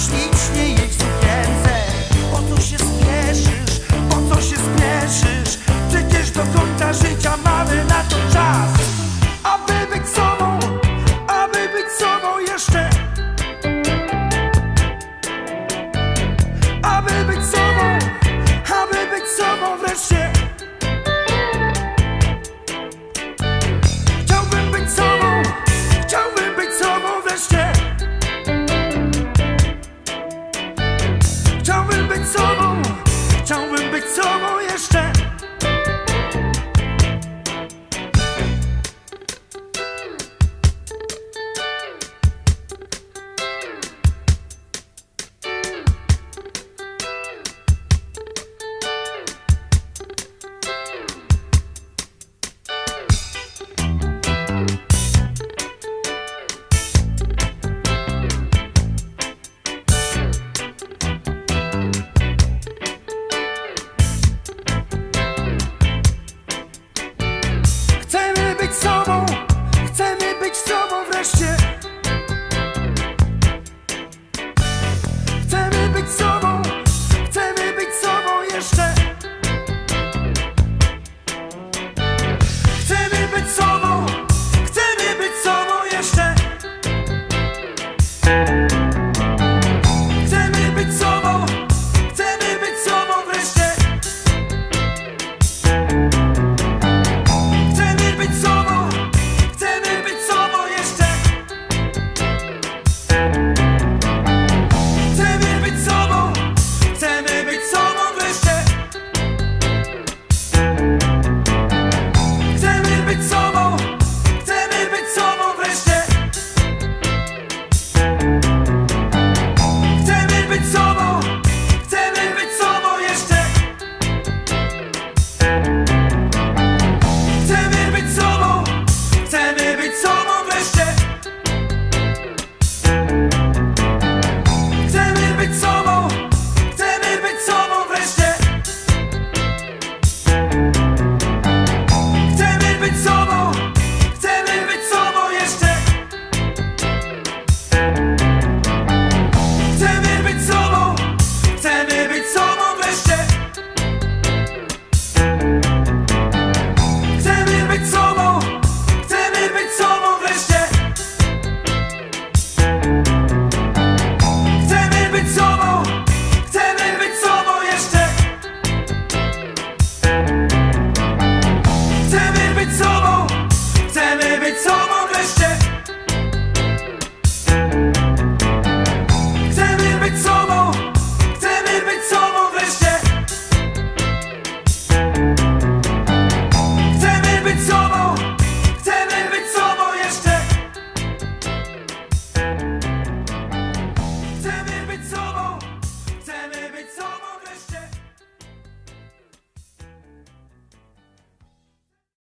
ślicznie być sobą wreszcie.